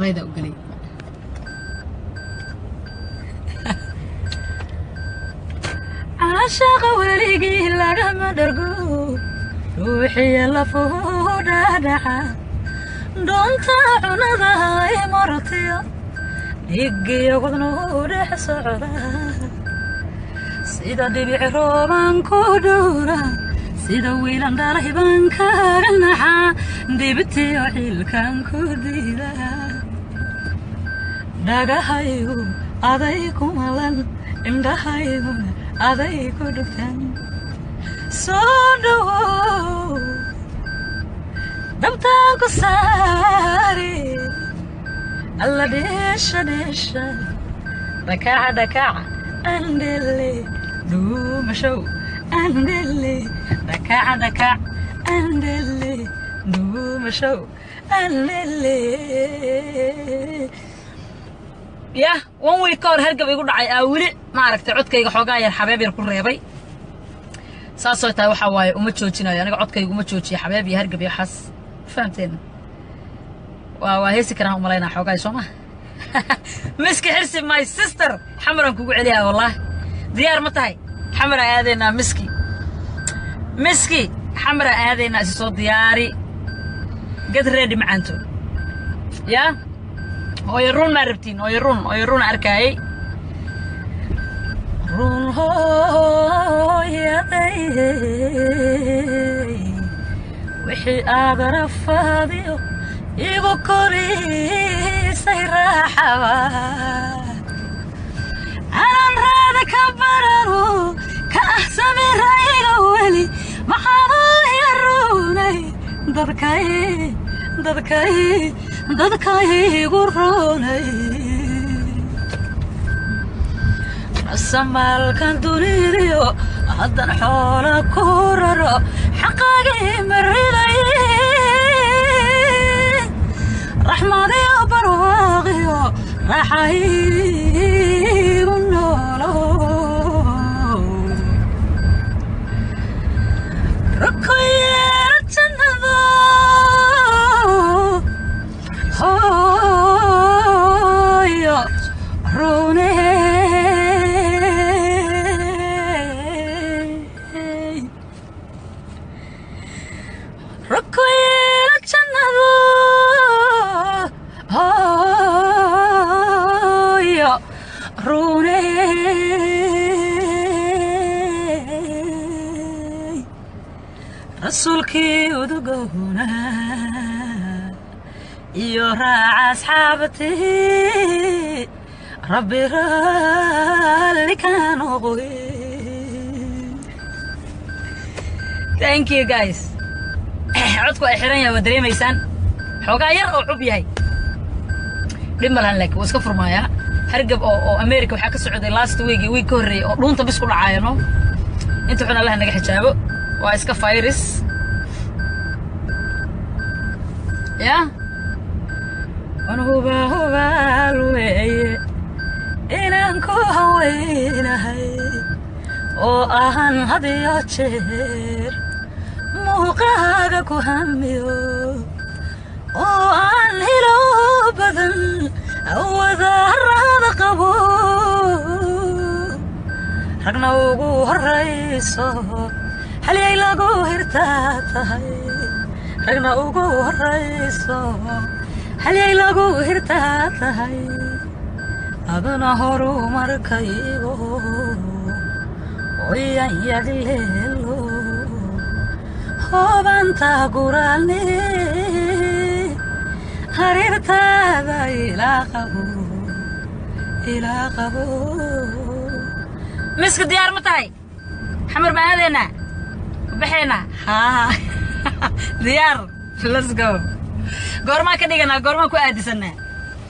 rayda u gelay caashaqa weligii lagama dhargo ruuxiya lafuhu dhaadhaca doonta cunada ay martiya dhigiyo wadnuhu dhex socda sida dhibic rooban ku dhowra sida wiilan dhalay baan kaaga naxaa dibitiyo xilkan ku diida dhagahaygu aday ku malan indhahayguna aday ku dhufan soo dhowow dabtaan ku saari alla dheesha dheesha dhakaca dhakaca andele dhuumashow أندلي دكع دكع أندلي نبو مشو أندلي يا وان ولي كور هرقب يقول عي أولي ما عرفت عدك يقول حوقا يا حبيبي يقول ريبي saasoo tahay waxaa waaye uma joojinayo aniga codkayga uma joojiya xabeeb iyo hargab iyo xaas fahamteena waa waa heesi karaan umalaynaa xoogaay soo maha miski xirsi my sister xamaraan kugu celiyaa wallaah diyaar ma tahay aadaynaa miski miski xamaraa aadaynaa isi soo diyaari get ready macaanto yaa hooyo run maa rabtiin hooyo run hooyo run arkaayey run hooyaday wixii aad rafaadiyo igu korisay raaxaba dadkay dadkay dadkaygu runay rasamaalkan dunidiyo haddan xoola ku raro xaqaagii mariday raxmadiyo barwaaqiyo raaxaygu noolo rakoyeera rasuulkii udugowna iyo raaca asxaabtii rabbi raalli ka noqoy thank you guys. codku ay xiran yahay waa dareemaysaan xoogaa yar oo cub yahay dhib malahan laakiin waa iska furmaayaa hargab oo oo america waxaa ka socday last week week ka horreeyay oo dhuunta bis ku dhacaayo no inta xun allaha naga xijaabo waa iska virus ya wan huba hubaal weeye inaan ku haweynahay oo ahan had iyo jeer muuqaaga ku hamiyo oo aan hilo badan wadaarada qabo ragna ugu horrayso halyay lagu hirtaa tahay ragna ugu horrayso halyay lagu hirtaa tahay. Adana horumarkaygo oyan yagleelo hoobanta guraalne hareertaada ilaa qabo ilaa qabo miska diyaar ma tahay? Xamar baxaynaa haa diyaar let's go. Goormaan ka dhiganaa goormaan ku aadisanaa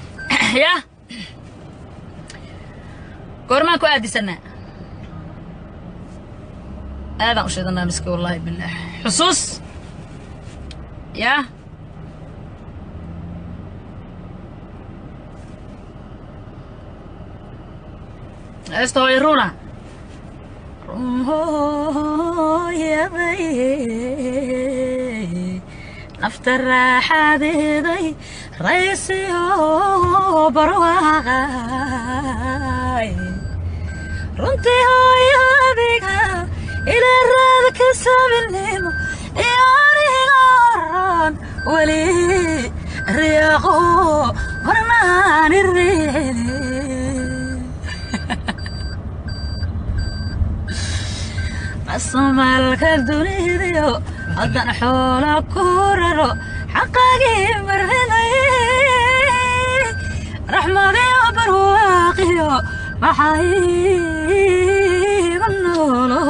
ya? Goormaan ku aadisanaa aadaan u sheedanaa miski wallaahi billaah xusuus? Ya? Heesta يا بي نفت الراحة دي ريسي برواغاي runtii hooyo adiga ilaa raadka sabilnimo iyo aniga oron weli riyaaqo marnaan ireelin asmaalka dunidayo haddan xoola ku raro xaqaagii marrinay raxmadiyo barwaaqiyo maxayba noolo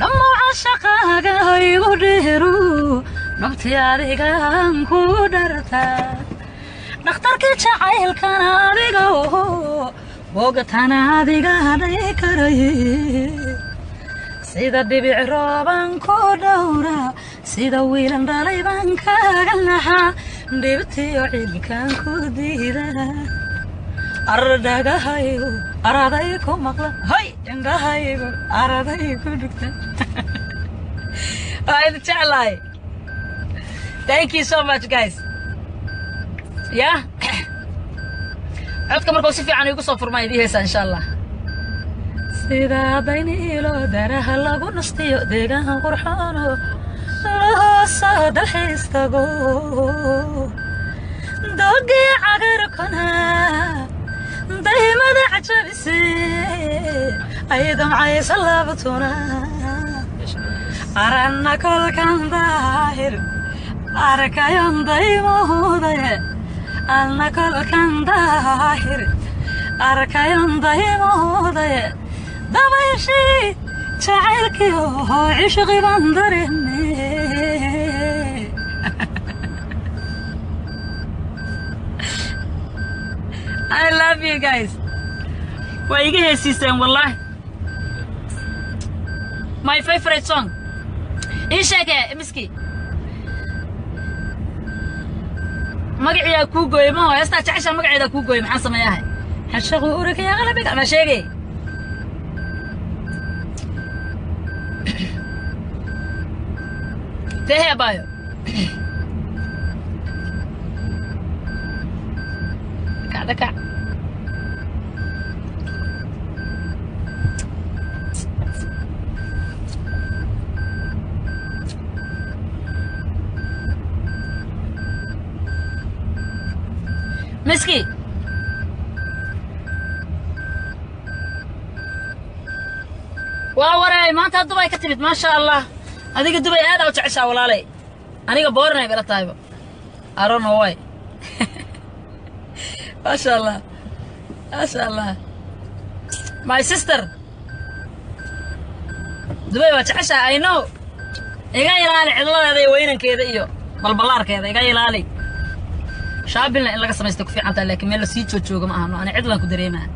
dhammaca shaqaaga igu dheeru nabti adigan ku dhartaa dhakhtarkii jacaylkana adiga bogatana adiga hadhay karay sida dhibic rooban ku dhowra sida wiilan dhalay baan kaaga naxaa dhibtiyo cilkan ku diida ardhagahaygu araday ku maqla hoy indhahaygu araday ku dhugta waa idin jeclahay thank you so much guys ya codka markuu si fiican igu soo furmaa idii heesaa insha allah sidaa dayniilo daraha lagu nastiyo deegaan qurxoono loo soo dalxiistago dogii cagarkona daymada cajabise ay damcaysa labtuna aranna kolkan daahir arkayon daymohudaye alna kolkan daahir arkayon daymohudaye dabayshii jacaylkiyo cishqi baan darene. Waa iga heesiiseen wallahi. My favorite song. Ii sheege miski. Magaciyaa kuu gooye maho heestaa jeceshaa magaceedaa kuu gooye maxaan sameeyahay? Xashaqu uragaya qalabiga ma sheegay? Tehe kacdakac miski waa wareey maanta dubay ka timid maasha allah adiga dubay aadaa u jeceshaa walaalay. Aniga boorinay bila tahayba arono way maasha allah maasha allah my sister. Dubay waa jeceshaa i know. Iga ilaali cidladeeda iyo weynankeeda iyo balballaarkeeda iga ilaali شعبنا إن لقى سمستك في عنده لكن ملا سيد شو شو جماعة أنا عدلا كدري ما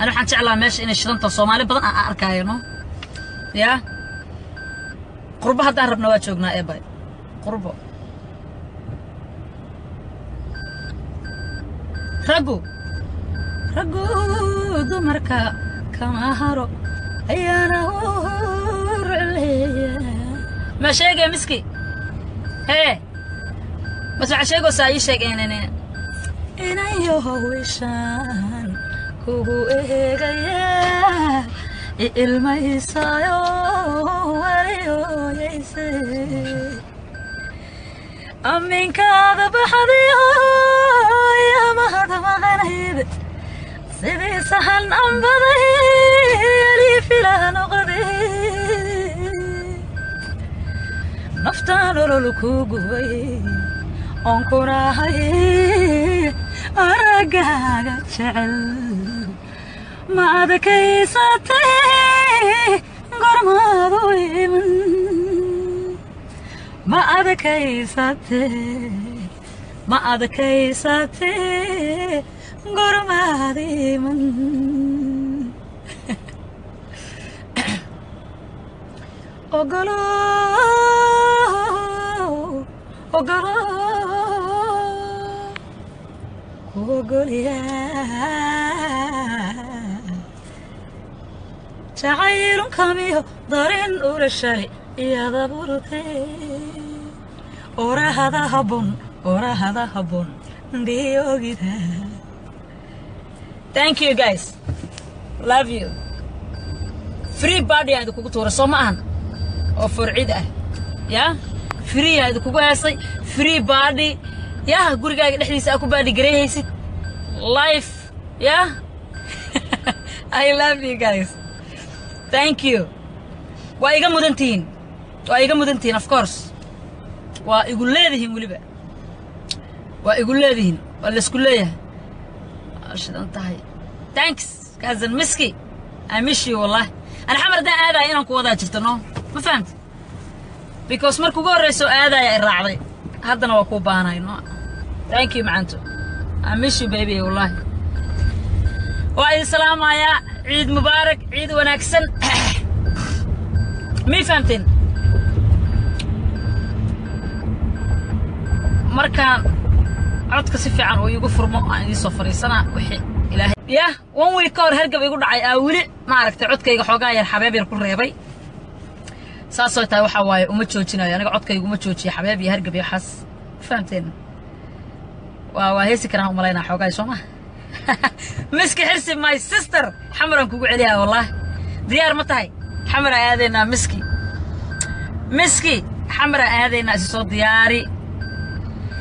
أنا حنت على مش إن شلون تصوم. على بطن أركاينه يا؟ قربة هذا هرب نواة شو جنا إبا قربة رجو رجو ذو مركا. كما هرو هي أنا هو مشي يا هيه bas waxaa sheegaysaa ii sheeg inay howshaan kugu eegaya ilmaysayo wariyooyayse amminkaada baxadiyo yamahad maqanayd sidii sahan anbaday yalii filaa noqday naftaan olol kuu gubay oon kunahay araggaaga jecel. Ma adkaysatay gormaadu iman. Ma adkaysatay ma adkaysatay gormaad iman. Ogolo ogolo ku ogolyaa jacaylun kamiyo darin urashay iyada burte orahada habon orahada habon ndiogida thank you guys. Love you. Free body aad kugu tuura soo ma ahan oo furcid ah. Ya free aad kugu heesay free body ya gurigaaga dhexdiisa aad ku baadhi gareyhaysid life ya i love you guys thank you waa iga mudan tihiin waa iga mudan tihiin of course waa igu leedihiin weliba waa igu leedihiin waa laisku leeyahay shidan tahay thanks cousin miski i miss you xamar haddaan aadaya inaan ku wadaa jirto no ma fahamti because marka ugu horreyso aadaya i raacday. Haddana waa kuu baanahay thank you macanto. You baby wallahi. Waa idin salaamayaa ciid mubaarak ciid wanaagsan. Mii fahamteen markaan codka si fiican uu iigu furmo aan idiin soo fadhiisanaa wixii ilaahay yah one week ka hor hergab igu dhacay aa weli maaragtay codkayga xoogaa yar xabeeb yar ku reebay iyo waxaas ma fahamteen waa waa heesi karaan u malaynaa xoogaay soo ma miski xirsi my sister xamaraan kugu celiyaa wallahi diyaar ma tahay xamara aadaynaa miski miski xamara aadaynaa isi soo diyaari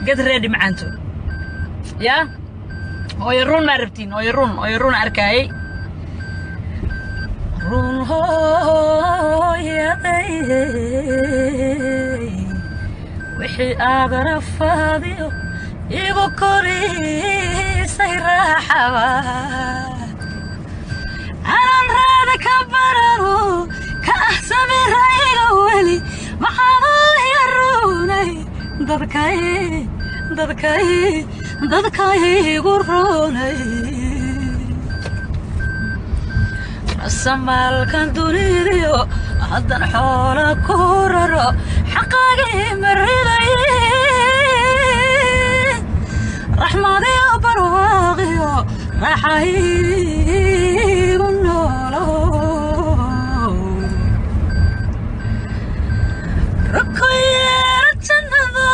get ready macaanto ya hooyo run maa rabtiin hooyo run hooyo run arkaayey run hooyaday wixii aad rafaadiyo igu korisay raaxaba anan raada ka barano ka ah sabirayga weli maxaanoo yarunay dadkay dadkay dadkaygu runay السمال كان دريريو هدن حول كوررو حقاقي مريضي رحمتي أبرواغيو رحيب نولو ركو يرتن ذو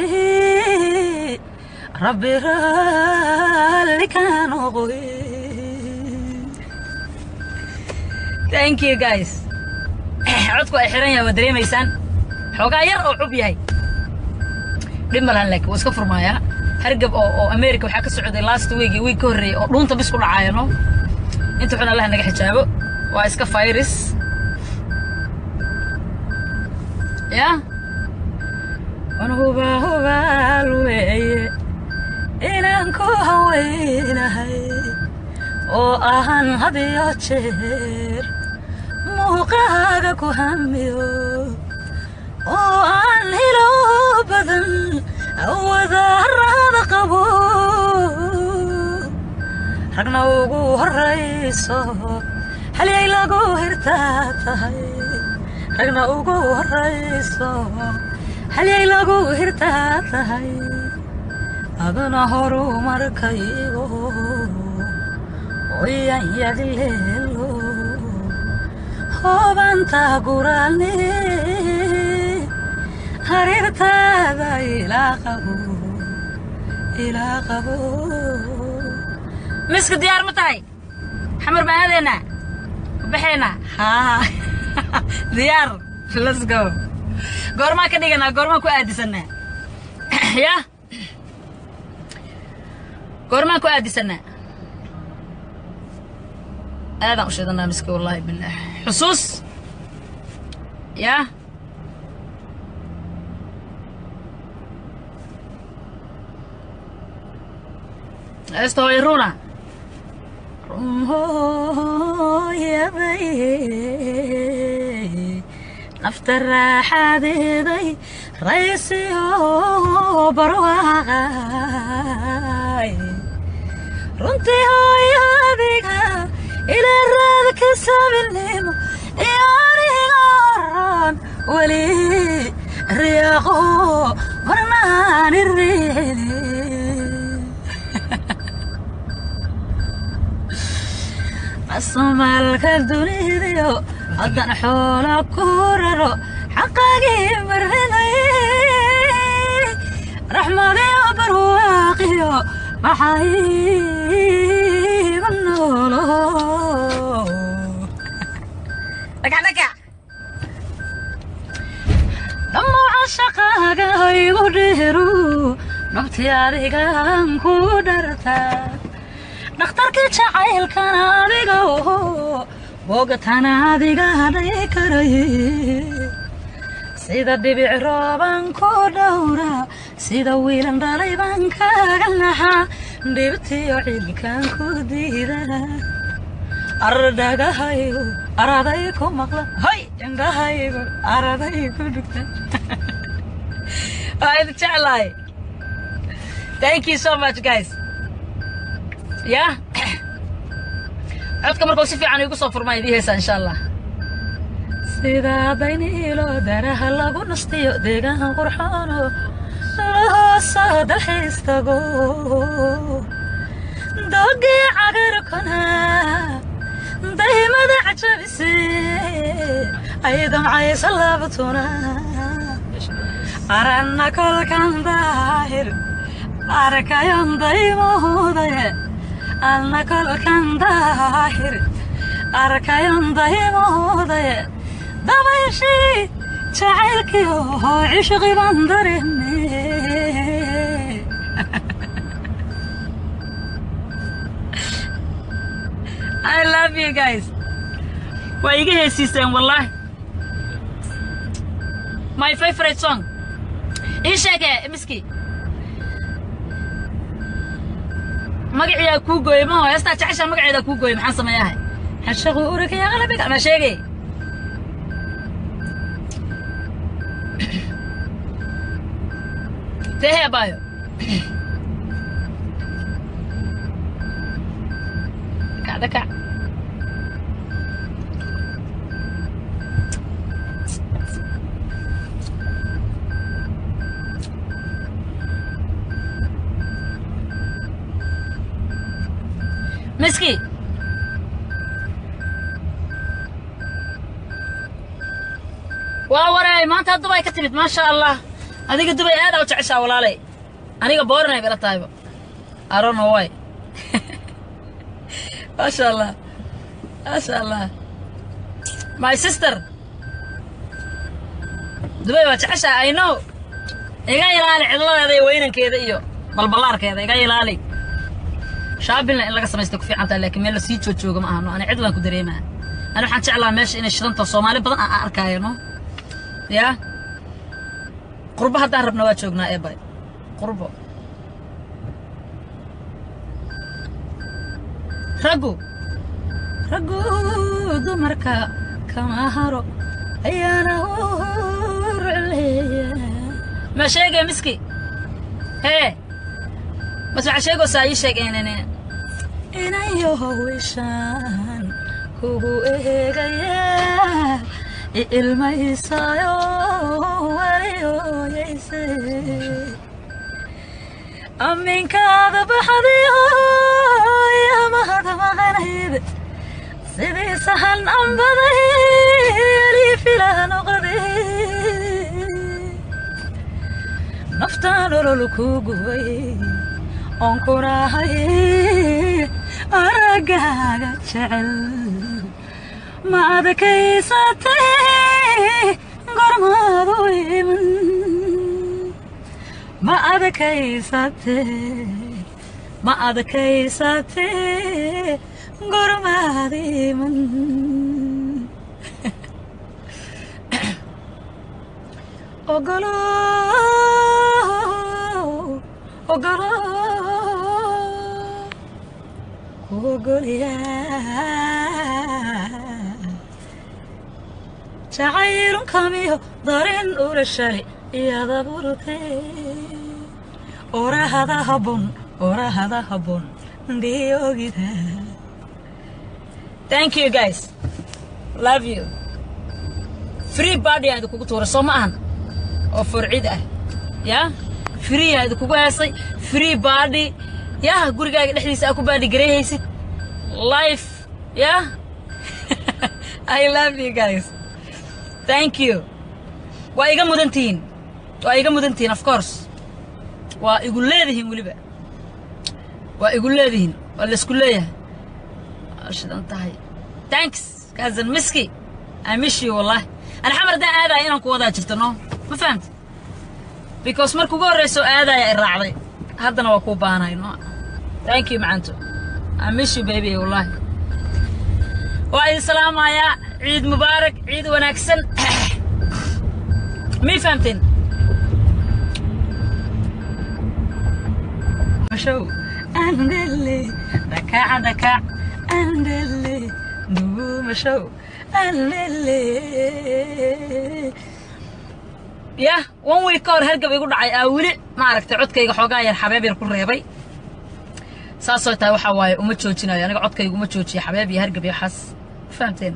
asxaabtii rabbi raalli ka noqoy thank you guys. codku ay xiran yahay waa dareemaysaan xoogaa yar oo cub yahay dhib ma lahan laakiin wuu iska furmaayaa hargab oo oo america waxaa ka socday last week iyo week ka horreeyay oo dhuunta bis ku dhacaaya no inta xun allaha naga xijaabo waa iska virus ya wan hubaa hubaal weeye inaan ku haweynahay oo ahan had iyo jeer muuqaaga ku hamiyo oo aan hilo badan. Wadaarada qabo ragna ugu horrayso halyay lagu hirtaa tahay ragna ugu horrayso lagu hirtaa tahay aduna horumarkaygo oyan yagleelo hoobanta guraalne harirtaada ilaa qabo ilaa qabo miska diyaar ma tahay xamar baan aadaynaa baxaynaa haa diyaar let's go goormaa ka dhiganaa goormaan ku aadisanaa ya? Goormaan ku aadisanaa aadaan u sheedanaa miski wallaahi bilaah xusuus? Ya? Esto نفتر حديدي رئيسي وبرواي رنتي هوي هذيك إلى الراب كسب النيم يا غران ولي رياح برمان الريلي. أصمل كالدنيا haddan xoola ku raro xaqaagii marrinay raxmadiyo barwaaqiyo maxayba noolo. Dhammaca shaqaaga haygu dhiru nabti adigan ku dhartaa dhakhtarkii jacaylkana adiga boogatan adiga hadhay karay sida dhibic rooban ku dhowra sida wiilan dhalay baan kaaga naxaa dhibtiyo cilkan ku diida. Ardhagahaygu araday ku maqla. Hay indhahaygu araday ku dhugta waa idin jeclahay. Thank you so much guys. Ya codka markuu si fiican iigu soo furmaa idii insha allah sidaa dayniilo daraha lagu nastiyo deegaan qurxoono lahoosaa dalxiis tago. Doogii cagarkuna daymada cajabise ay damcaysa laabtuna aranna kolkan daahir arkayon daymohudaye alna kolkan daahir arkayon daymohudaye dabayshii jacaylkii oo cishqi baan dareeme I love you guys. Waa iga heesiiseen wallahi. My favorite song. Ii sheege miski. Magaciyaa kuu gooyey maho heestaa jeceshaa magaceedaa kuu gooyey maxaan sameeyahay xashaqu urikaya qalabiga ma sheegay tehe abayo kacda kac miski waa wareey maanta dubay ka timid maasha allah adiga dubay aadaa u jeceshaa walaalay. Aniga boorinay bala tahayba arono way maasha allah maasha allah my sister. Dubay waa jeceshaa i know. Iga ilaali cidladeeda iyo weynankeeda iyo balballaarkeeda iga ilaali شعبنا إن لقى سمستك في عنده لكن ملا سيد شو تشوفه ما أنا أنا عدلا كدري ما أنا حنش على مش إن الشرطة الصومالة بدنا أركاينه يا؟ قربها تعرف نواة شوقنا إيه باي. قربه رجو رجو دمرك كما هرو هي أنا ورعلي ما شيء مسكي. هي. بس عشان قصاي شيء يعني inane inayo wishaan kugu eegaya i ilmaysayo waliyooyayse aminkaada baxdayo yamahada maqanayd sidii sahan ambaday liifilaa noqday naftaan olol ku gubay oon kurahay araggaaga jecel ma adkaysatay gormaadu iman ma adkaysatay ma adkaysatay gormaad iman ogolo ogolo ogolyaa jacaylun kamiyo darin ula shali iyada burtee orahada habon orahada habon ndiogida thank you guys. Love you. Free body aad kugu tuura soo ma ahan oo furcid ah. Ya free aad kugu heesay free body ya gurigaaga dhexdiisa aad ku baadhi garayhaysid life ya? I love you guys. Thank you. Waa iga mudan tihiin. Waa iga mudan tihiin of course. Waa igu leedihiin weliba. Waa igu leedihiin. Waa la isku leeyahay. Shidan tahay. Thanks cousin miski. I miss you wallahi. Ana xamar haddaan aadaya inaan ku wadaa jirto no? Ma fahamta because marka ugu horreyso aadaya i raacday. Haddana waa kuu baanahay no ثانك يو معنته امشي بيبي والله وعيد سلام يا عيد مبارك عيد وناكسن مي فهمتين شو أندلي دكع دكع أندلي نوم شو أندلي يا وين ويكور هرقب يقول عي أولي ما عرفت عدك يقول حوجا يا حبايبي الكل ريبي codkayga uma joojiya xabeeb iyo hargab iyo waxaas fahamteen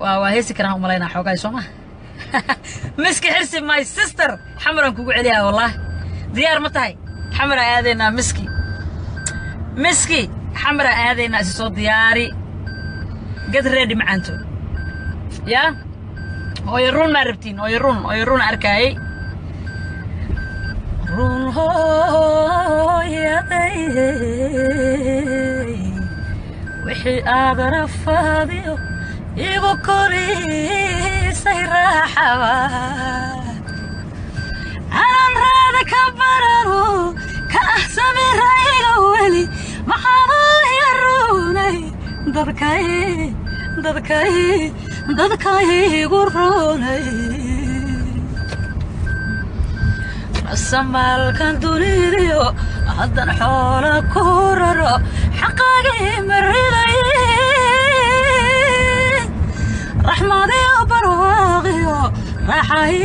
waa waa heesi karaan umalaynaa xoogaay soo ma miski xirsi my sister xamaraan kugu celiyaa wallahi diyaar ma tahay xamaraa aadaynaa miski miski xamaraa aadaynaa isi soo diyaari get ready macaanto yaa hooyo run maa rabtiin hooyo run hooyo run arkaayey wixii aada rafaadiyo igu korisay raaxabaad anan raada ka baranu ka ahsabirayga weli maxaanuu iga runay dadkay dadkay dadkay igu runay masamaalkan dunidiyo haddaan xoolada ku raro xaqaaga imariday raxmadayo barwaaqiyo raaxay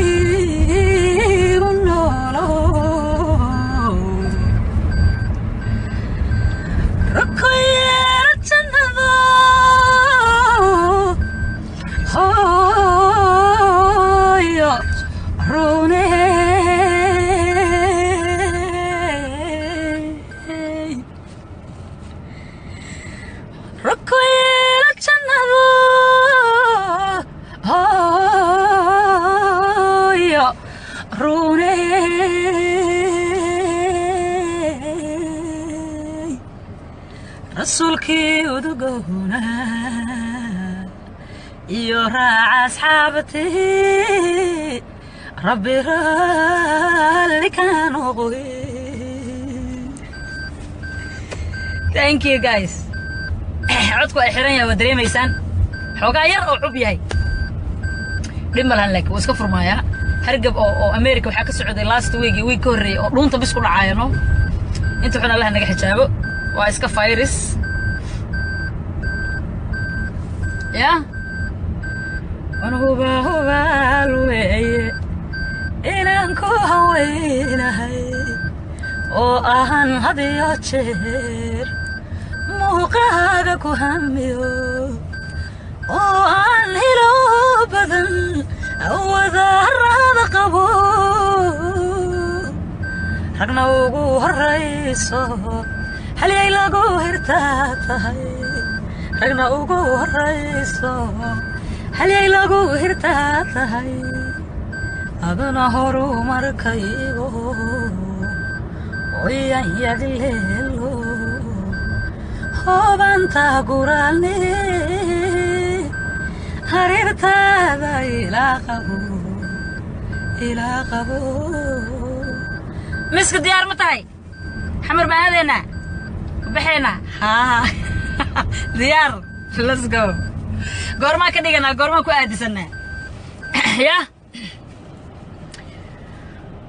rasuulkii udugowna iyo raaca asxaabtii rabbi raalli ka noqoy thank you guys. Codku ay xiran yahay waa dareemaysaan. Xoogaa yar oo cub yahay. Dhib ma lahan laakiin waa iska furmaayaa hargab oo oo america waxaa ka socday last week iyo week ka horreeyay oo dhuunta bis ku dhacaaya no? Inta xun allaha naga xijaabo. Waa iska virus ya wan hubaa hubaal weeye inaan ku haweynahay oo ahan had iyo jeer muuqaaga ku hamiyo oo aan hilo badan. Wadaarada qabo ragna ugu horrayso halyay lagu hirtaa tahay ragna ugu horrayso halyay lagu hirtaa tahay adana horumarkaygo oyan yagleelo hoobanta guraalne hareertaada ilaa qabo ilaa qabo miska diyaar ma tahay xamar ma aadaynaa ku baxaynaa haa diyaar. Let's go. Goormaa ka dhiganaa goormaan ku aadisanaa ya?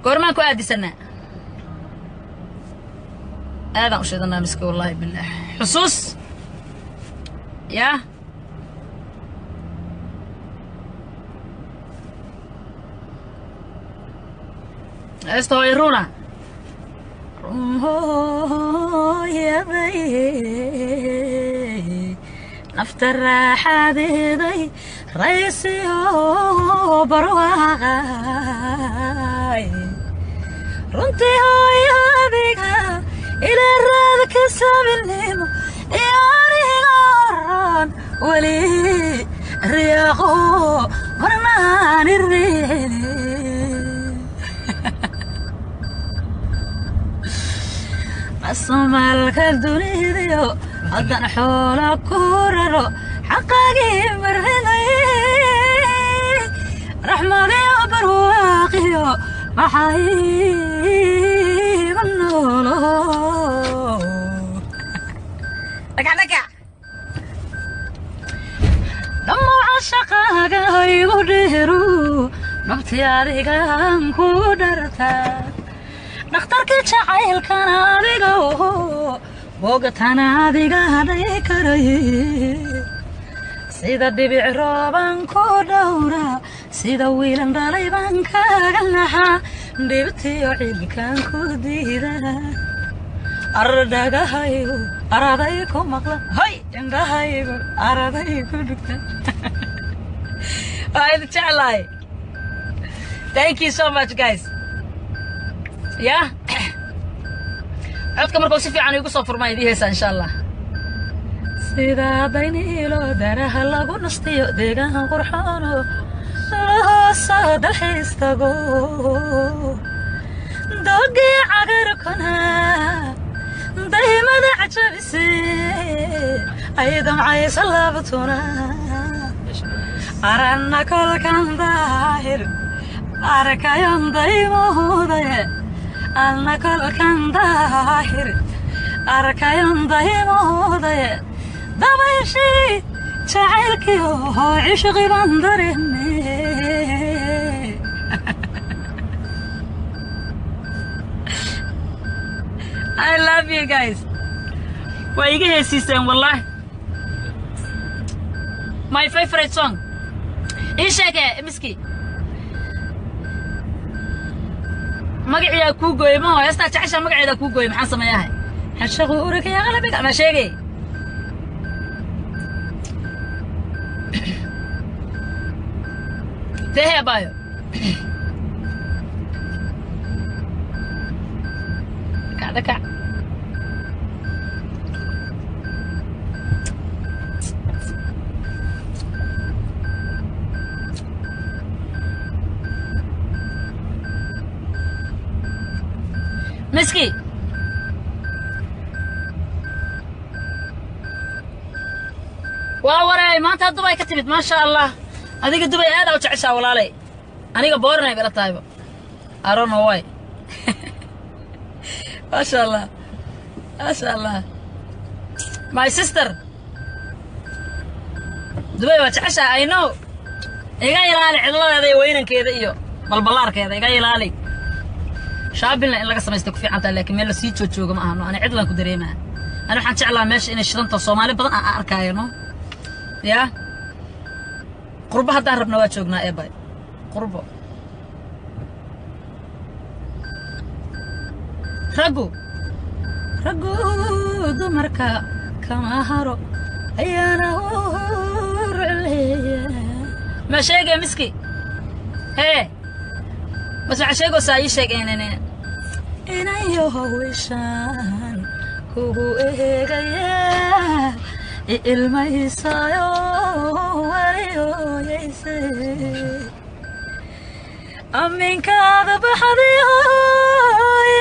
Goormaan ku aadisanaa aadaan u sheedanaa miska wallaahi bilaah xusuus? Yaa heesta hooy runa hooyaday nafta raaxadeeday raysiyo barwaaqay runtii hooyo adiga ilaa raadka sabilnimo iyo aniga oran weli riyaaqo asmaalka dunidayo haddan xoola ku raro xaqaagii marriday raxmadiyo barwaaqiyo maxayba noolo dhammaca shaqaaga igu dhiru nabti adigan ku dhartaa dhakhtarkii jacaylkana adiga oho boogatana adiga hadhay karay sida dhibic rooban ku dhowra sida wiilan dhalay baan kaaga naxaa dhibtiyo cilkan ku diida ardhagahaygu araday ku maqla hoy indhahaygu araday ku dhugta waa idin jeclahay thank you so much guys yaa codka markuu si fiican iigu soo furmaa idii heesaa insha allah sidaa dayniilo daraha lagu nastiyo deegaan qurxoono lahooso dalxiistago doogii cagarkona daymada cajabise ay damcayso labtuna aranna kolkan daahir arkayon daymohudaye alna kolkan daahir arkayon daymohudaye dabayshii jacaylkiyo hoo cishqi baan darene I love you guys. Waa iga heesiiseen wallahi. My favorite song. Ii sheege miski. Magaciyaa kuu gooyey ma hoo heestaa jeceshaa magaceedaa kuu gooyey maxaan sameeyahay? Xashaqu urikaya qalabiga ma sheegay? Tehe abayo kacda miski waa wareey maanta dubay ka timid maasha allah adiga dubay aadaa u jeceshaa walaalay. Aniga boorinay bala tahayba arono way maasha allah maasha allah my sister. Dubay waa jeceshaa i know. Iga ilaali cidladeeda iyo weynankeeda iyo balballaarkeeda iga ilaali شعبنا إن لقى سمستك في عنده لكن ملا سيد شو شو جماعة أنا عدلا كدري ما أنا حنا شعلة مش إن شلون تصوم. أنا بضن أركاي إنه يا؟ قربها دار ربنا وشوقنا إيه باي. قربه رجو رجو دمرك كما هرو هي أنا هو مشي يا إيه sheegaysaa ii sheeg inane inayo wishaan kugu eegaya ilmaysayo wariyooyayse aminkaada baxdayo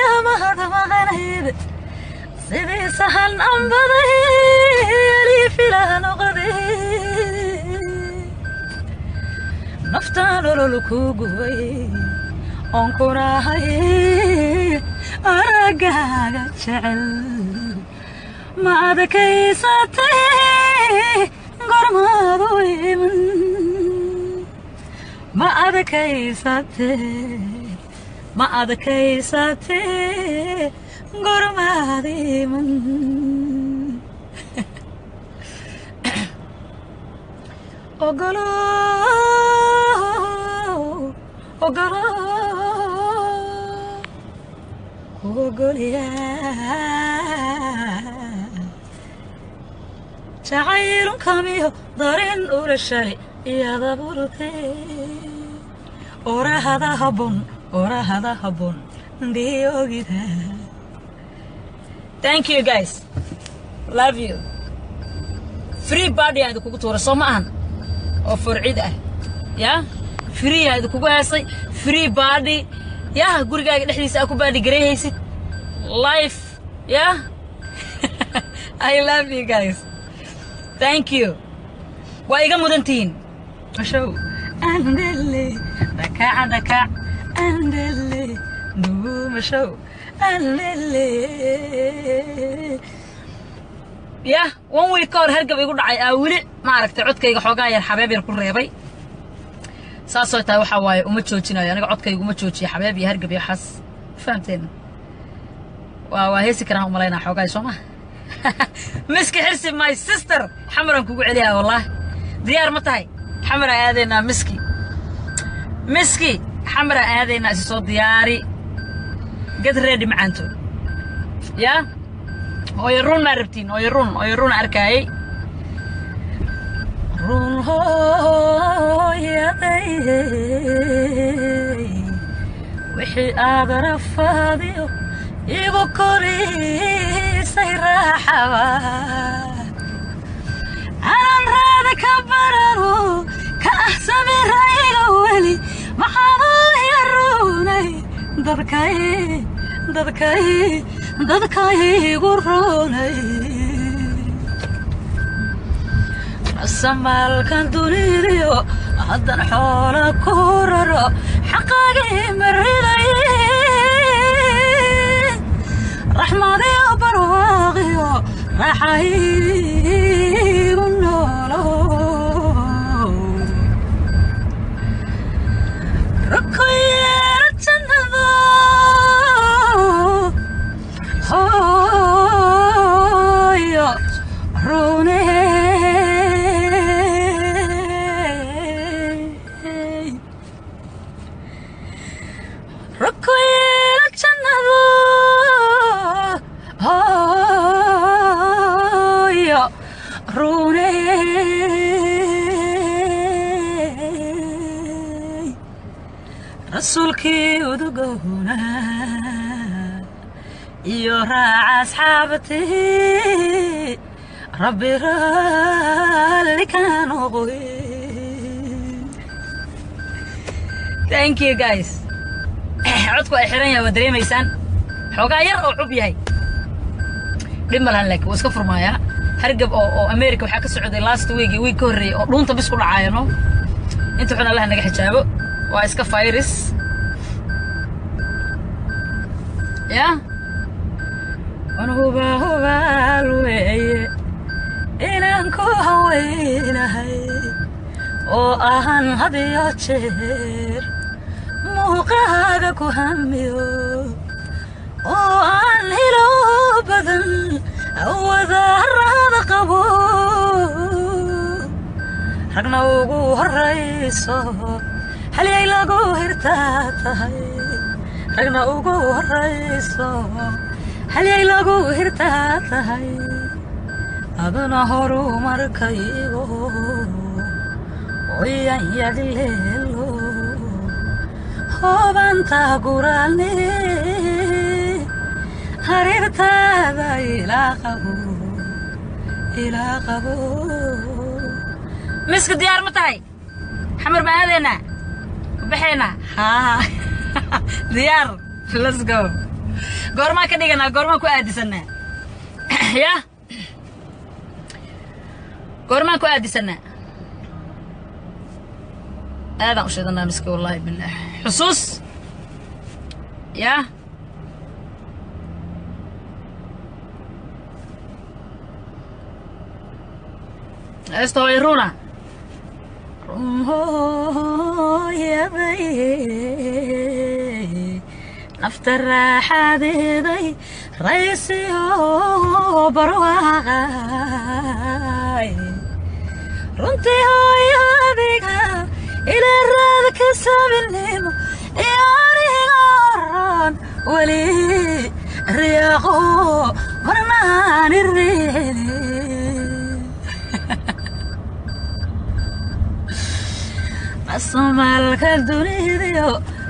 yamahada maqanayd sidii sahan ambaday alii filaha noqday naftaan olol ku gubay oon kunahay araggaaga jecel ma adkaysatay gormaadu iman ma adkaysatee ma adkaysatee gormaadiman ogolo ogolo ogolyaa jacaylun kamiyo darin ula shali iyada burtee orahada habon orahada habon ndiogida thank you guys. Love you. Free body aan idinkugu tuura soo ma ahan oo furcid ah ya aan idinkugu heesay free body. Yah gurigaaga dhexdiisa aa ku baadhi garayhaysid life yeah i love you guys. Thank you. Waa iga mudan tihiin. Mashow andele. Dakaca dakac andele. Nuumashow andele. Yah one week ka hor hargab igu dhacay aa weli maaragtay codkayga xoogaa yar xabeeb yar ku reebay joojiya xabeeb iyo hargab iyo waxaas fahamteen waa waa heesi karaan umalaynaa xoogaay soo ma miski xirsi my sister xamaraan kugu celiyaa wallaahi diyaar ma tahay xamaraan aadaynaa miski miski xamaraan aadaynaa isi soo diyaari get ready macaanto yaa hooyo run maa rabtiin hooyo run hooyo run arkaayey ah dadkay dadkay dadkaygu runay samaalkan dunidiyo haddan xoola ku raro xaqaagii mariday raxmadiyo barwaaqiyo raaxaygu noolo rukoyeera rasuulkii udugowna iyo raaca asxaabtii rabbi raalli ka noqoy thank you guys codku ay xiran yahay waa dareemaysaan xoogaa yar oo cub yahay dhib malahan laakiin wuu iska furmaayaa hargab oo oo america waxaa ka socday last week iyo week ka horreeyey oo dhuunta bis ku dhacaayo no inta xun allaha naga xijaabo waa iska virus ya wan hubaa hubaal inaan ku oo ahan had iyo jeer muuqaaga ku hamiyo oo aan hilo badan. Wadaarada qabo ragna ugu horayso halyay lagu hirtaa tahay ragna ugu horayso halyay lagu hirtaa tahay aduna horumarkaygo oyan yagleelo hoobanta guraane hareertaada ilaa qabo ilaa qabo miska diyaar ma tahay? Xamar baan haa diyaar let's go. Goormaan ka dhiganaa goormaan ku aadisanaa ya? Goormaan ku aadisanaa aadaan u sheedanaa miska wallaahi billaah. Xusuus? Ya? Esto يا بي نفت الراحة ذي ريسي برواغاي runti hooyo adiga ilaa raad ka sabinimo iyo aniga oran weli riyaaqo marnaan ireelin asmaalka dunidiyo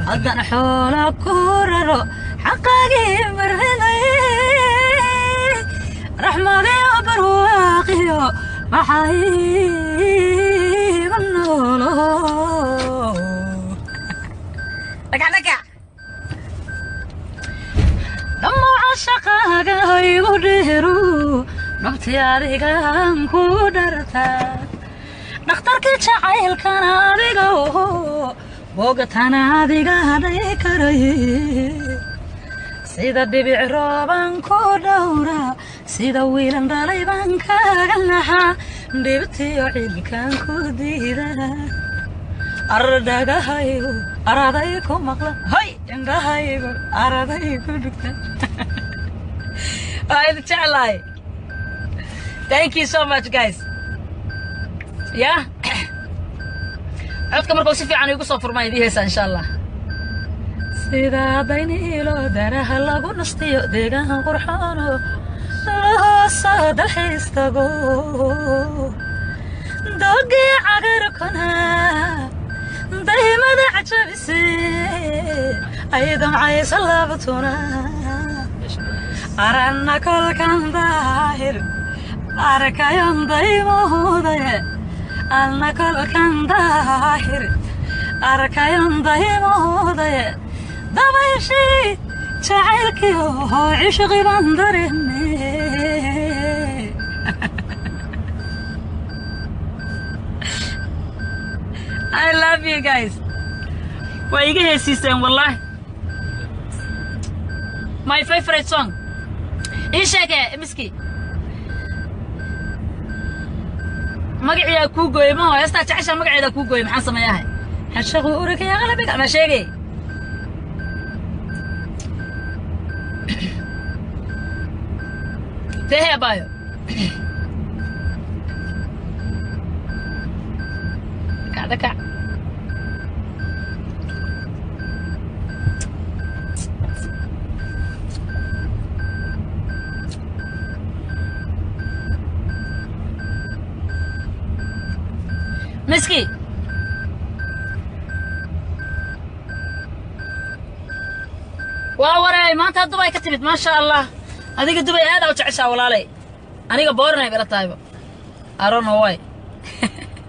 haddan xoola ku raro xaqaagii marriday raxmadiyo barwaaqiyo maxaygu noolo dhammaca shaqaaga igu dhiru nabti adigan ku dhartaa dhakhtarkii jacaylkan adiga boogatan adiga hadhay karay. Sida dhibic rooban ku dhowra sida wiilan dhalay baan kaaga naxa dhibtiyo cilkan ku diida. Ardhagahaygu araday ku maqla. Hay indhahaygu araday ku dhugta waa idin jeclahay. Thank you so much guys ya. Codka markuu si fiican igu soo furmaa idii heesaa insha allah sida dayniilo daraha lagu nastiyo deegaan qurxoono lahooso dalxiis tago. Doogii cagarkona daymada cajabise ayadamcaysa labatuna aranna kolkan daahir arkayon daymohudaye alna kolkan daahir arkayon daymohudaye dabayshii jacaylkiyo cishqi baan dareeme I love you guys. Waa iga heesiiseen wallahi. My favorite song. Ii sheege miski. Magaciyaa kuu gooyey ma heestaa jeceshaa magaceeda kuu gooyey maxaan sameeyahay? Xashaqu urigaya qalabiga ma sheegay tehe abayo kacda kac miski waa wareey maanta dubay ka timid maasha allah adiga dubay aad aa u jeceshaa walaalay. Aniga boorinay ila tahayba arono way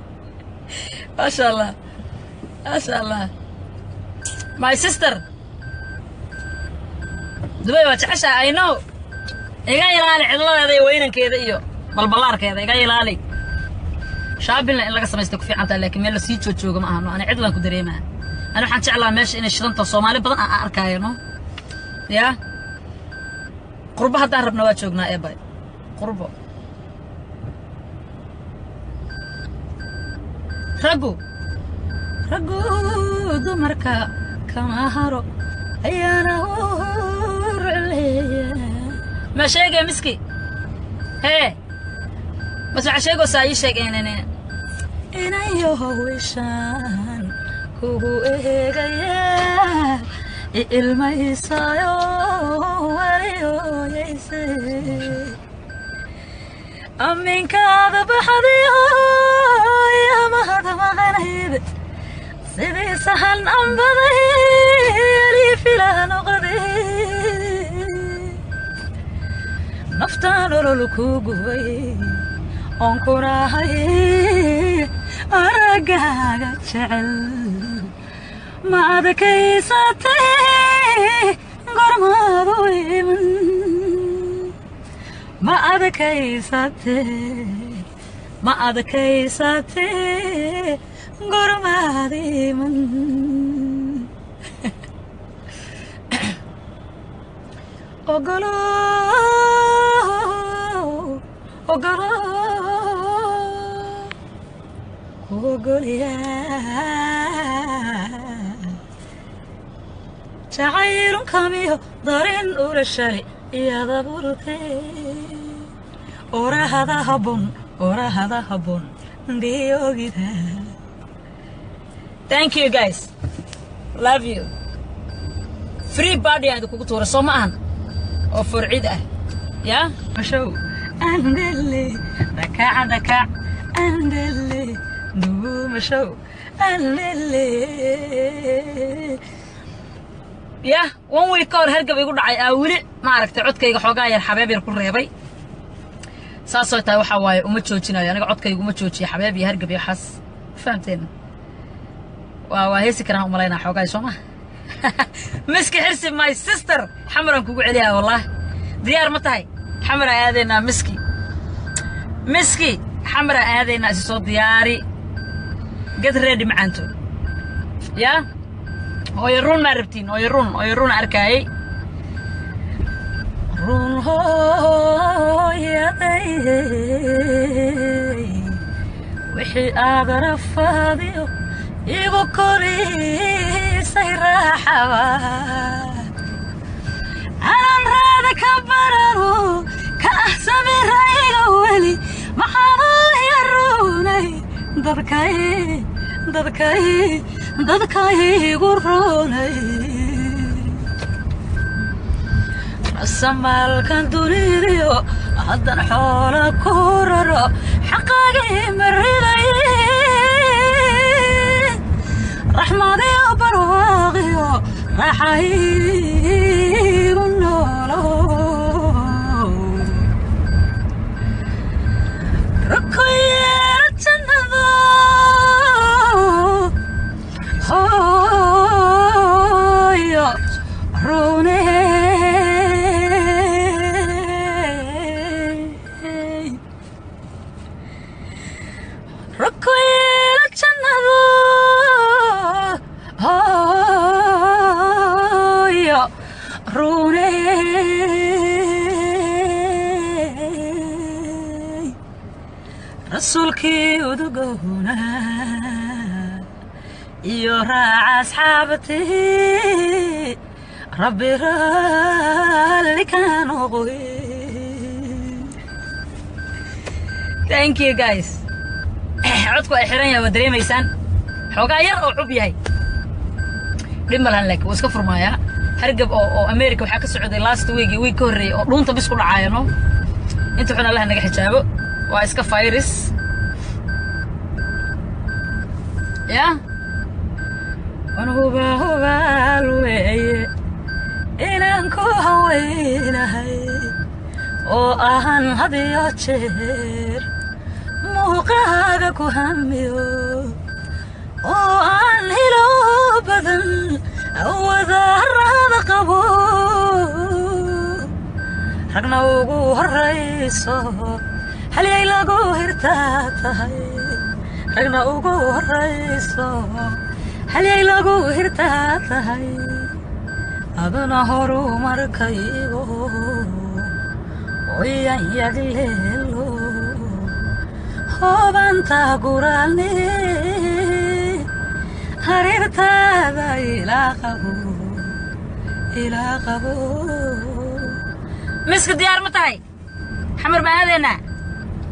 maasha allah maasha allah my sister. Dubay waa jeceshaa i know. Iga ilaali cidladeeda iyo weynankeeda iyo balballaarkeeda iga ilaali شعبنا إلا قصة مستكفي عن ذلك لكن ملا سيد شو شو جماعة أنا عدلا كدري ما. أنا حنش على مش إن الشرطة الصومالية بدنا أركاي إنه يا؟ قربها تعرف نواد شو جنا إبا قرب رجو رجو دو مركا. كان أهرو هي أنا هور عليا ما شيء مسكي. هي. بس عشان قصاي شيء يعني inane inayo wishaan kugu eegaya i ilmaysayo wariyooyayse aminkaada baxdayo yamahad maqanayd sidii sahan ambaday alifilaa noqday naftaan olol ku gubay oon kunahay araggaaga jecel ma adkaysatay gormaadu iman ma adkaysatee ma adkaysatee gormaad iman ogolo ogolo ogolyaa jacaylun kamiyo darin ula shalay iyada burtee orahada habon orahada habon ndiogida thank you guys. Love you. Free body aan idinkugu tuura soo ma ahan? Oo furcid ah. Ya? Mashow andele dakaca dakac andele one week ka hor hargab igu dhacay aa weli maaragtay codkayga xoogaa yar xabeeb yar ku reebay saasoo tahay waxaa waaye uma joojinayo aniga codkayga uma joojiya xabeeb iyo hargab iyo waxaas fahamteen waa waa heesi karaan umalaynaa xoogaay soo ma miski xirsi my sister xamaraan kugu celiyaa wallaahi diyaar ma tahay xamaraa aadaynaa miski miski xamaraa aadaynaa isi soo diyaari get ready معانتو يا ويرون ما ربتين ويرون ويرون أركاي رون يا وحي آدر فاضي إيغو كوري سيراحة أنا راد كبررو كأحسب رأيغو ولي محاضو يروني دركاي dadkay dadkaygu runay samaalkan dunidiyo haddan xoola ku raro xaqaagii mariday raxmadiyo barwaaqiyo raaxaygu noolo rukoyeera jannado raaca asxaabtii rabbi raalli ka noqoy thank you guys. Codku ay xiran yahay waa dareemaysaan xoogaa yar oo cub yahay. Dhib malahan laakiin wuu iska furmaayaa. Hargab oo oo america waxaa ka socday last week iyo week ka horreeyay oo dhuunta bis ku dhacaayo no? Inta xun allaha naga xijaabo. Waa iska virus ya lagu hirtaa tahay ragna ugu horrayso halyay lagu hirtaa tahay adana horumarkaygo oyan yagleelo hoobanta guraalne hareertaada ilaa qabo ilaa qabo miska diyaar ma tahay xamar baan aadaynaa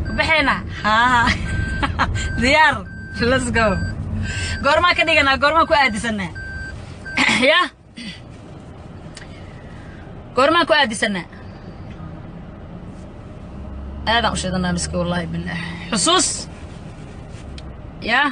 ku baxaynaa haa diyaar let's go goormaan ka dhiganaa goormaan ku aadisanaa ya? Goormaan ku aadisanaa aadaan u sheedanaa miski wallaahi billaah xusuus? Ya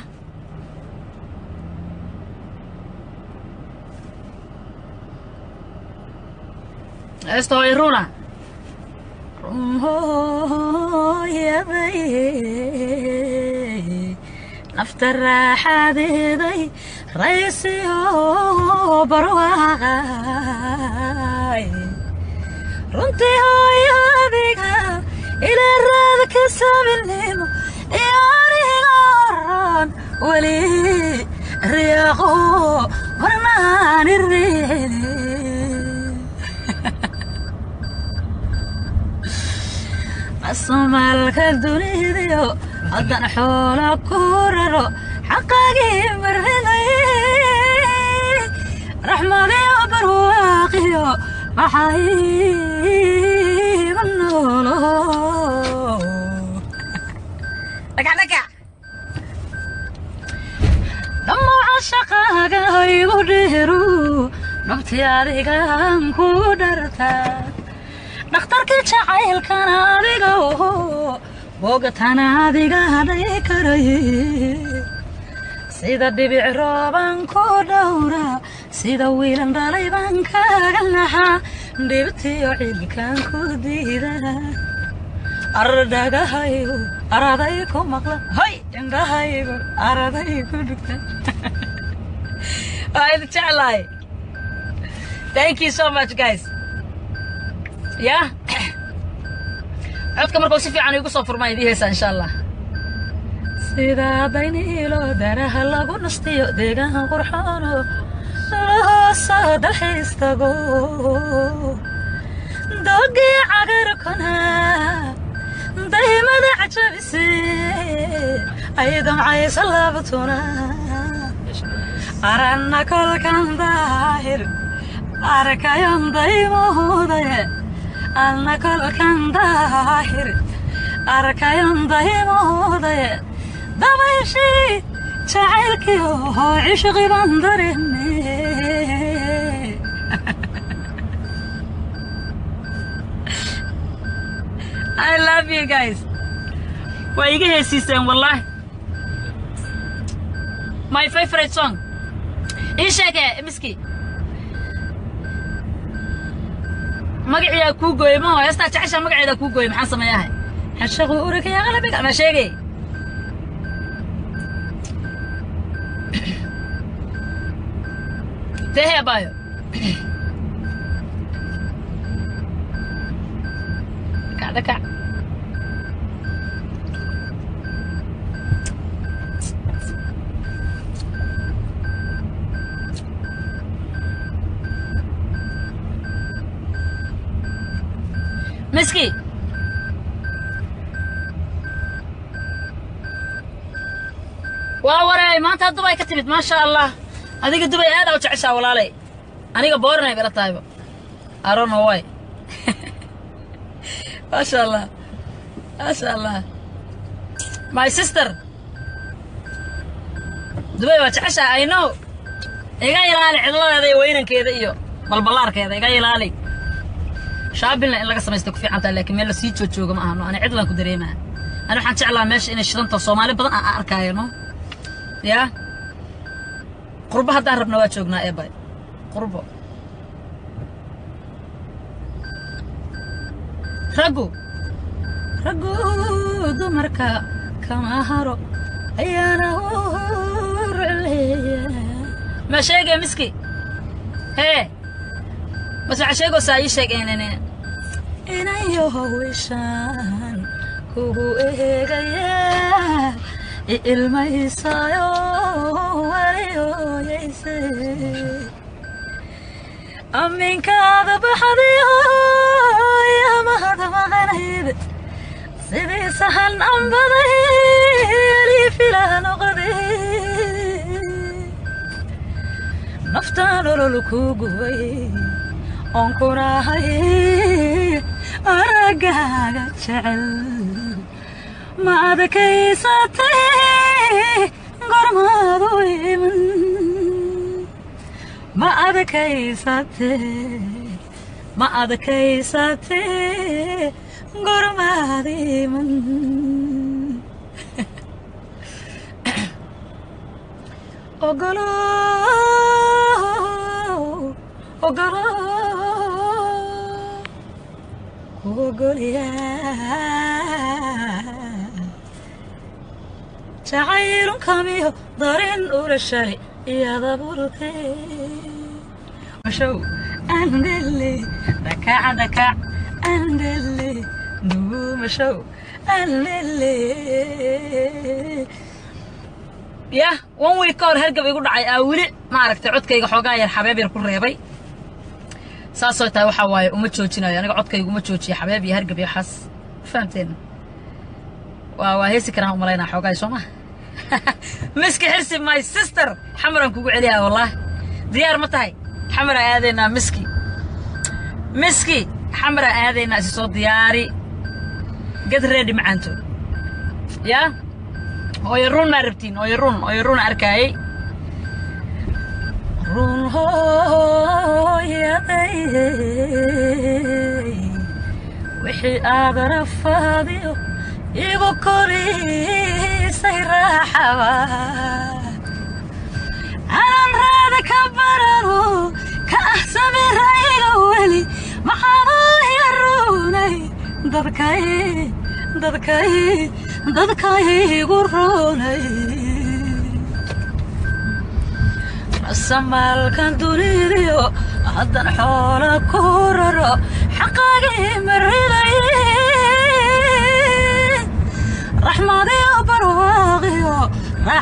أفتر حبيبي ريسي وبرواي رنتي هوي بيكا إلى الراب كسام النيمو ياري غران ولي رياغو مرمان الريلي اصمالك الدنيا ديو haddan xoola ku raro xaqaagii mariday raxmadiyo barwaaqiyo maxay igu noolo. Dhammaca shaqaaga igu dhiru nabti adigan ku dhartaa dhakhtarkii jacaylkana adiga oho boogatana adiga hadhay karaye sida dhibic rooban ku dhowra sida wiilan dhalay baan kaaga naxaa dhibtiyo cilkan ku diida ardhagahaygu araday ku maqla hay indhahaygu araday ku dhugta waa idin jeclahay thank you so much guys. Yeah kolkan daahir arkayon daymoodaye anna kolkan daahir arkayon daymoodaye dabayshii jacaylkii oo cishqi baan dareeme I love you guys. Waa iga heesiiseen wallahi. My favorite song. Ii sheege miski. Magaciyaa kuu gooyey ma heestaa jecesha magaceeda kuu gooyey maxaan sameeyahay? Xashaqu urika yaa qalabiga ma sheegay. Tehe abayo. Miski. waa wareey maanta dubay ka timid maasha allah adiga dubay aad u jeceshaa walaalay. Aniga boorinay bala tahayba know why. maasha allah maasha allah my sister. Dubay waa jeceshaa I know. Iga ilaali cidladeeda iyo weynankeeda iyo balballaarkeeda iga ilaali شعبنا إلا قصة مجلس تكفي عن تلك ميلا سيتشو تشو جماعة إنه أنا عدلا كدري ما أنا حن تعلم مش إن الشرطة الصومالية بدنا أركاير نو يا؟ قربها تهرب نواة تشو جنا إبا قربه رجو رجو دمرك كما هرو يا نور الهي ما شيء مسكي هي. بس عشان يقول سايشك أنا inayo hawshaan kugu eegaya ilmaysayo wariyooyayse amminkaada baxdiyo yamahada maqanayd sidii sahan anbaday alii filaha noqday naftaan olol ku gubay oon kunaahay araggaaga jecel ma adkaysatay gormaadu iman ma adkaysatay ma adkaysatay gormaad iman ogolo ogolo وقول يا شعير كميه يا ضبورتي وشو؟ أندلي دكع دكع أندلي نوم. شو أندلي يا كور هرقب يقول عي أولي؟ ما عرفت عدك يقول حقايا الحبايب ريبي. Hergab iyo waxaas fahamteen waa waa heesi karaan u malaynaa xoogaay soo ma miski xirsi my sister xamaraan kugu celiyaa wallahi diyaar ma tahay xamara aadaynaa miski miski xamara aadaynaa isi soo diyaari get ready macaanto yaa hooyo run maa rabtiin hooyo run hooyo run arkaayey ah dadkay dadkay dadkaygu runay السمال كان دوريريو هدا حول كوررو. حقاقي مريضة رحمة يا برواغيو ما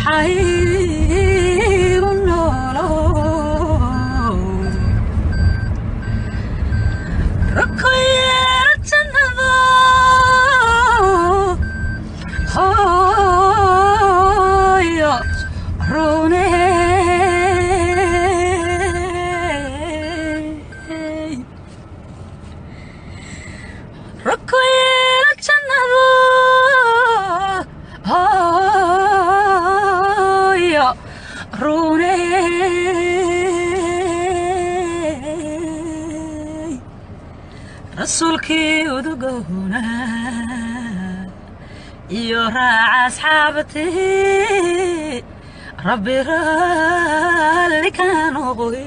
asxaabtii rabbi raalli ka noqoy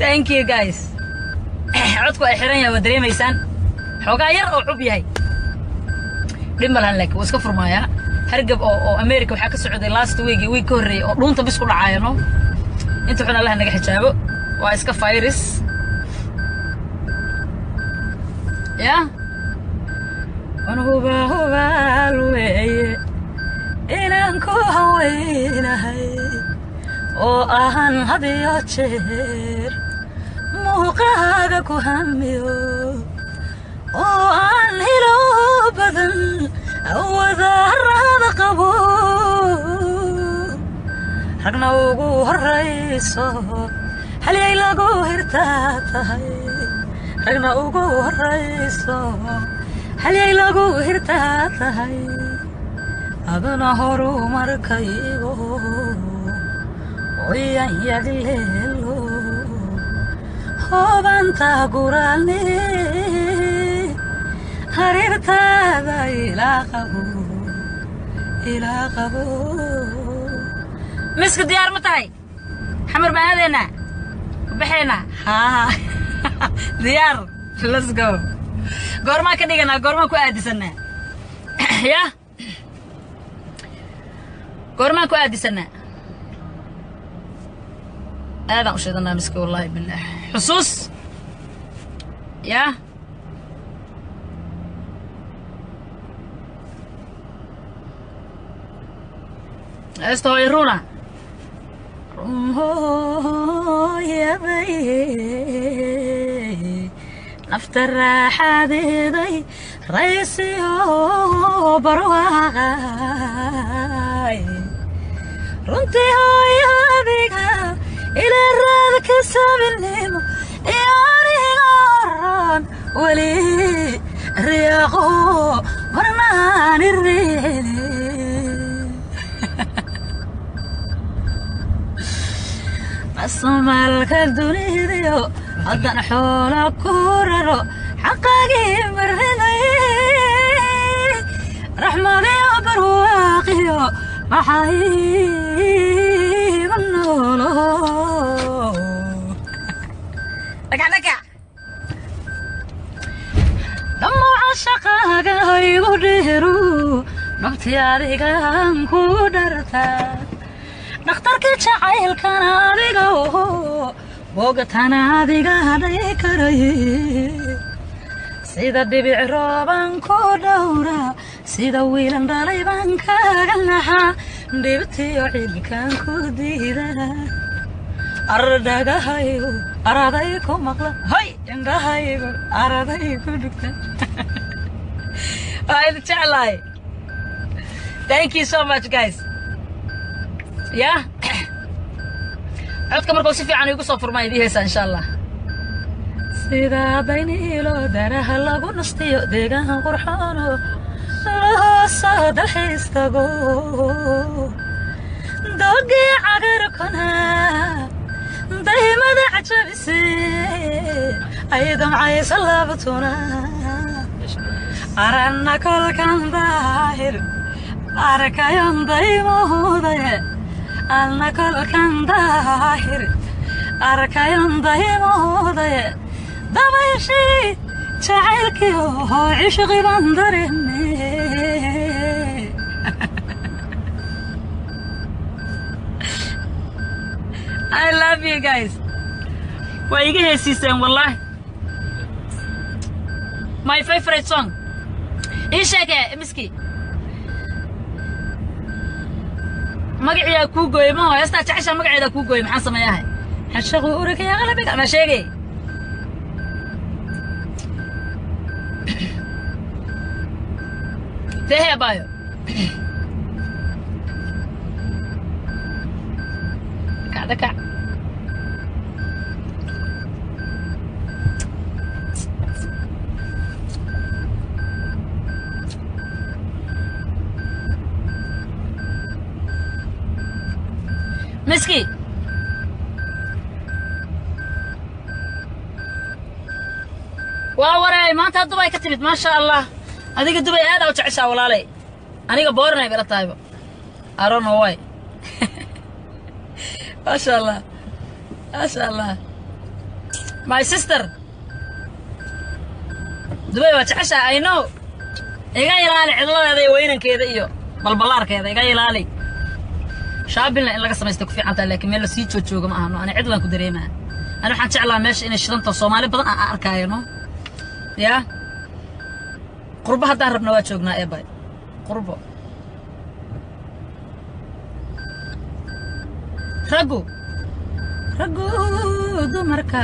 thank you guys. codku ay xiran yahay waa dareemaysaan xoogaa yar oo cub yahay dhib malahan laakiin waa iska furmaayaa hargab oo oo america waxaa ka socday last week iyo week ka horreeyay oo dhuunta bis ku dhacaayano inta xun allaha naga xijaabo waa iska virus oo ahan hadiyo jeer muuqaaga ku hamiyo oo aan hilo badan wadaarada qabo ragna ugu horrayso halyay lagu hirtaa tahay. Ragna ugu horrayso halyay lagu hirtaa tahay. Aduna horumarkaygo oyan yagleelo hoobanta guraalne hareertaada ilaa qabo miska diyaar ma tahay xamar baan aadaynaa baxaynaa haa diyaar let's go. goormaan ka dhiganaa goormaan ku aadisanaa ya goormaan ku aadisanaa هذا مش هذا نامسك والله بالله. حصوص يا؟ استوى رونا يا بي نفت الراحة ذي ريسي وبرواي رنتي هو يا بيقى إلى الراب كسب النمو ياري الغرام ولي رياغو برمان الريلي قصم الكدنيريو عدن حول كوررو حقاقي مرهني. رحمة يا برواقي محايي noolo dhammaca shaqaaga haygu dhiru nabti adigan ku dhartaa dhakhtarkii jacaylkan adiga boogatan adiga hadhay karay sida dhibic rooban ku dhowra sida wiilan dhalay baan kaaga naxa dhibtiyo cilkan ku diida ardhagahaygu araday ku maqla hoy indhahaygu araday ku dhugta waa idin jeclahay thank you so much guys. Ya. Codka markuu si fiican igu soo furmaa idii heesaa insha allah sidaa bayniilo daraha lagu nastiyo deegaan qurxoono soo dalxiis tago doogii cagarkona daymada cajabise ay damcaysa laabtuna aranna kolkan daahir arkayon daymohudaye alna kolkan daahir arkayon daymohudaye dabayshii jacaylkii oo cishqi baan I love you guys. Waa iga heesiiseen wallahi. My favorite song. Ii sheege miski. Magaciyaa kuu gooyey ma heestaa jeceshaa magaceeda kuu gooyey maxaan sameeyahay? Xashaqu urikaya qalbiga ma sheegay. Tehe abayo. Kacda kac. miski waa wareey maanta dubay ka timid maasha allah adiga dubay aad aa u jeceshaa walaalay aniga boorinay bila tahayba arono way maasha allah maasha allah my sister. Dubay waa jeceshaa i know. Iga ilaali cidladeeda iyo weynankeeda iyo balballaarkeeda iga ilaali. Shaabilna in laga samaysta ku fiican tahay laakiin meel la sii joojooga ma ahano ani cidlaan ku dareemaa ani waxaan jeclaa meesha inay shidanta soomaali badan aan arkaayo no yaa qurbo haddaan rabna waa joognaa eebay. Qurbo raggu. Raggu dumarka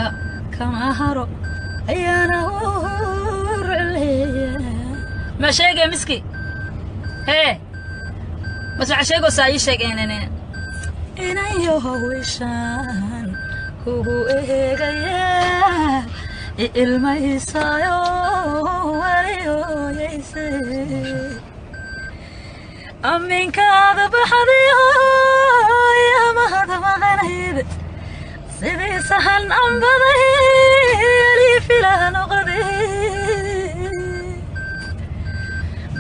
kama haro ayaana ma sheegay miski? Hee bas waxaa sheegaysaa ii sheeg inane inayo hawishaan kugu eegaya ilmaysayo wariyooyayse aminkaada baxdayo yamahad maqanayd sidii sahan ambaday aliifilaa noqday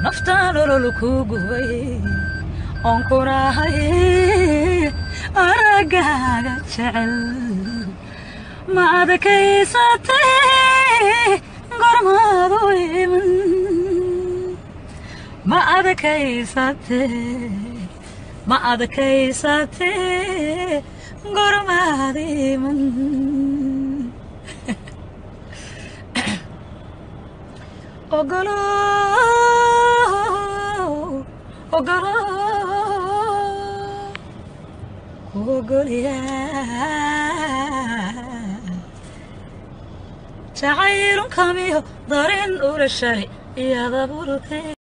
naftaan olol ku gubay oon kunahay araggaaga jecel. Ma adkaysatay gormaadu iman ma adkaysatay gormaad iman jacaylun kamiyo darin ula shalay iyada burtay